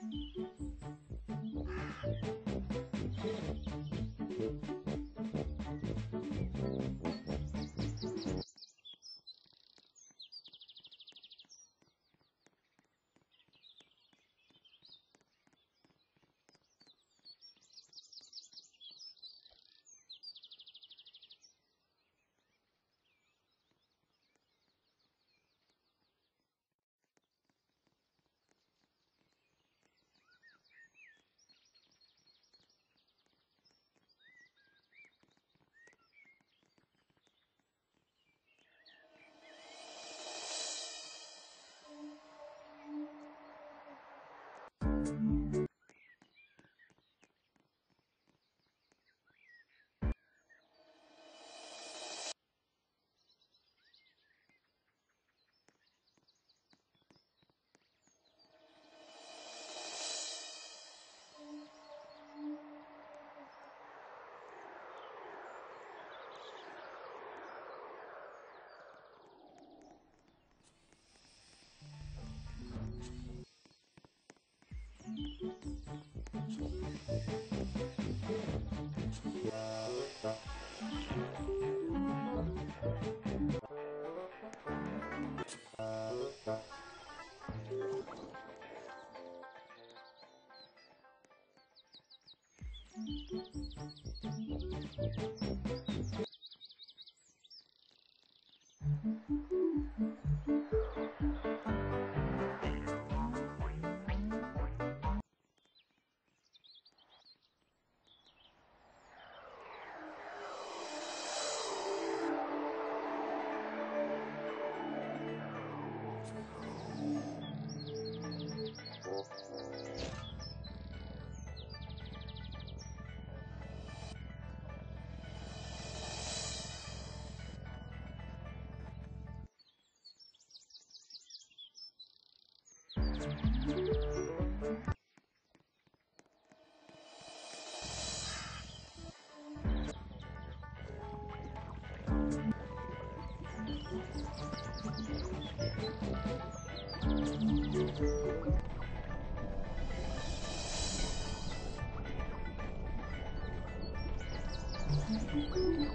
Thank you.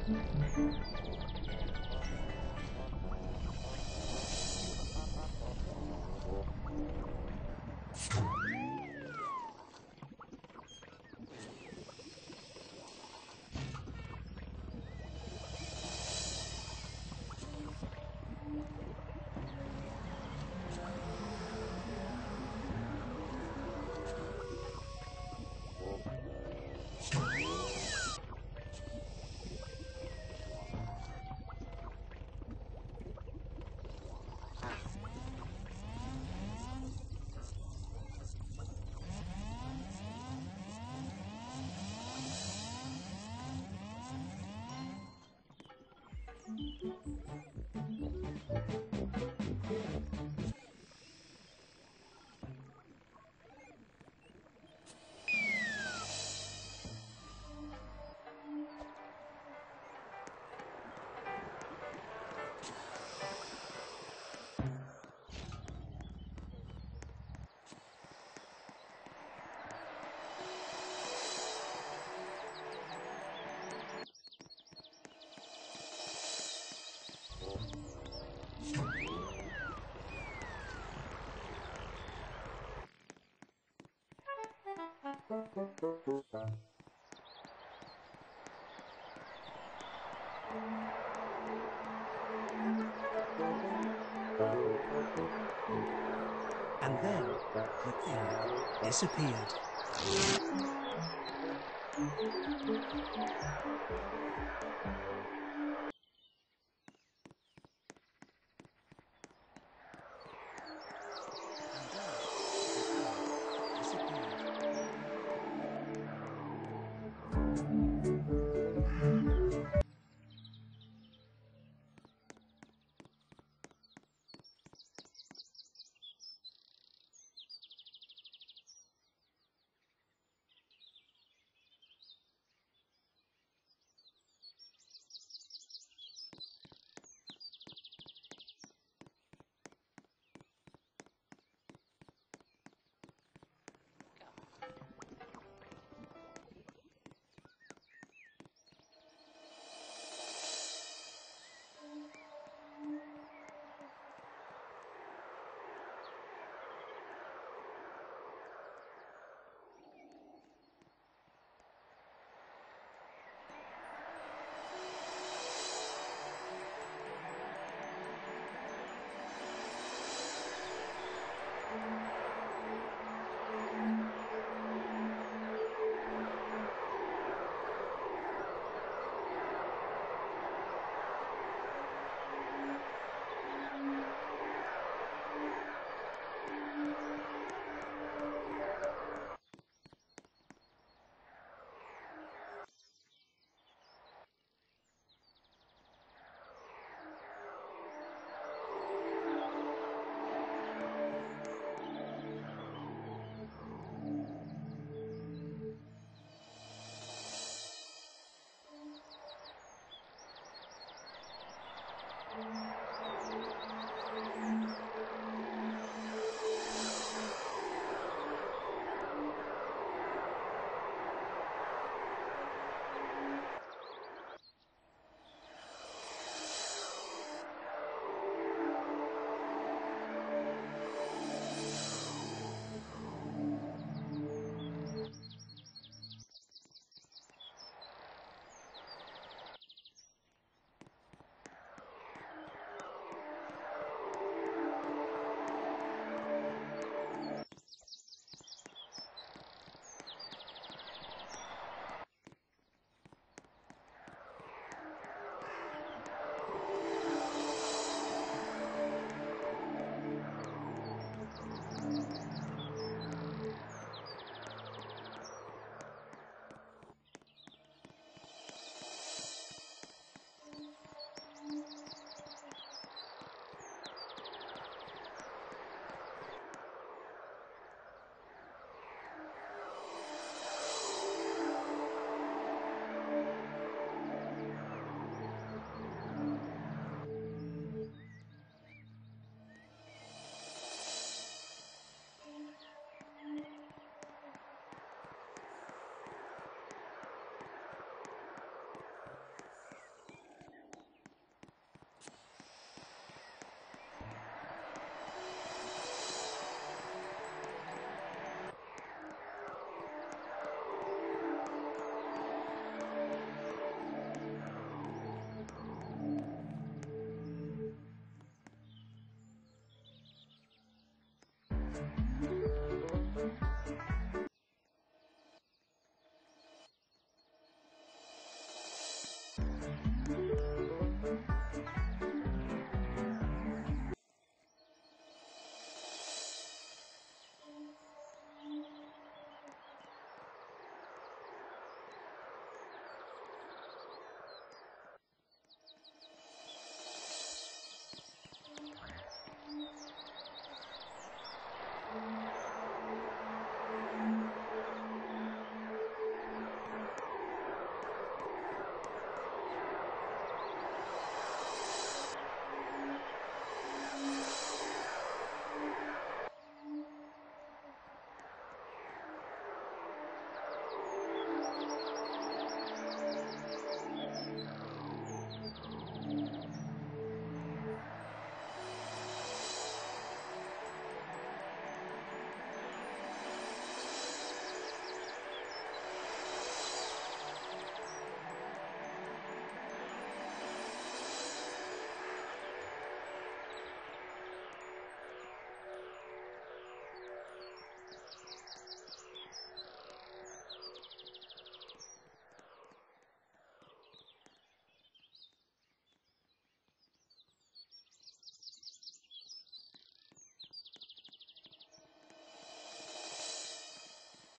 なるほど。And then the thing disappeared.